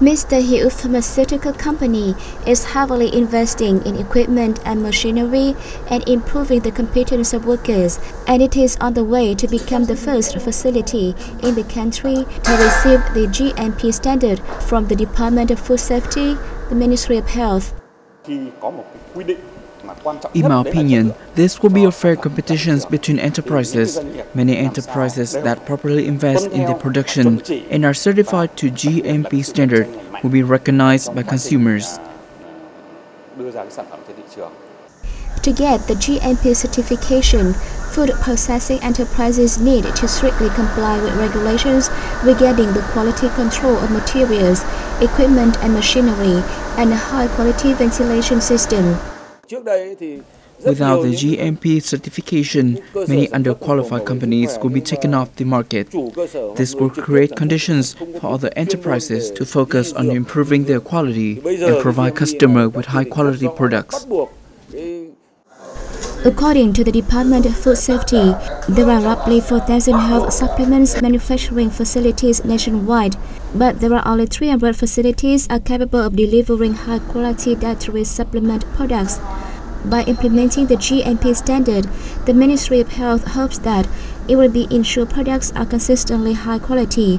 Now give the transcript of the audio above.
Mr. Hugh Pharmaceutical Company is heavily investing in equipment and machinery and improving the competence of workers, and it is on the way to become the first facility in the country to receive the GMP standard from the Department of Food Safety, the Ministry of Health. In my opinion, this will be a fair competition between enterprises. Many enterprises that properly invest in their production and are certified to GMP standard will be recognized by consumers. To get the GMP certification, food processing enterprises need to strictly comply with regulations regarding the quality control of materials, equipment and machinery, and a high-quality ventilation system. Without the GMP certification, many underqualified companies will be taken off the market. This will create conditions for other enterprises to focus on improving their quality and provide customers with high-quality products. According to the Department of Food Safety, there are roughly 4,000 health supplements manufacturing facilities nationwide, but there are only 300 facilities are capable of delivering high-quality dietary supplement products. By implementing the GMP standard, the Ministry of Health hopes that it will be ensure products are consistently high quality